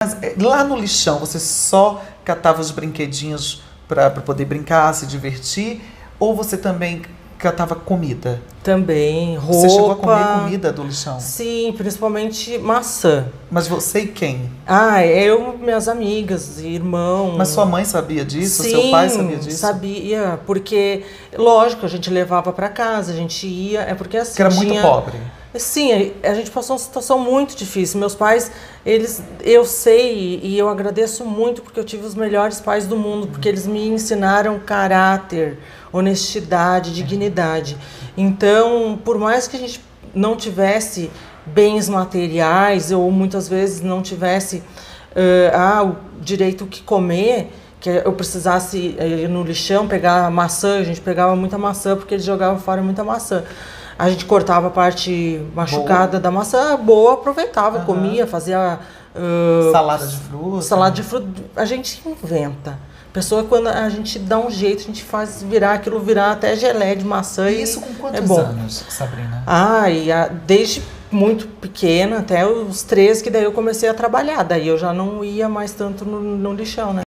Mas é, lá no lixão, você só catava os brinquedinhos para poder brincar, se divertir? Ou você também catava comida? Também, roupa. Você chegou a comer comida do lixão? Sim, principalmente maçã. Mas você e quem? Ah, eu, minhas amigas, irmão. Mas sua mãe sabia disso? Sim, Seu pai sabia disso? sabia, porque, lógico, a gente levava para casa, a gente ia, é porque assim. Que era tinha... muito pobre. Sim, a gente passou uma situação muito difícil. Meus pais, eles, eu sei e eu agradeço muito porque eu tive os melhores pais do mundo, porque eles me ensinaram caráter, honestidade, dignidade. Então, por mais que a gente não tivesse bens materiais ou muitas vezes não tivesse uh, ah, o direito que comer, que eu precisasse ir no lixão pegar maçã, a gente pegava muita maçã porque eles jogavam fora muita maçã. A gente cortava a parte machucada boa. da maçã, boa, aproveitava, uhum. comia, fazia. Uh, salada de fruta. Salada de fruta. A gente inventa. Pessoa, quando a gente dá um jeito, a gente faz virar aquilo, virar até gelé de maçã. E isso com quantos é bom. anos, Sabrina? Ah, e a, desde muito pequena, até os três que daí eu comecei a trabalhar. Daí eu já não ia mais tanto no, no lixão, né?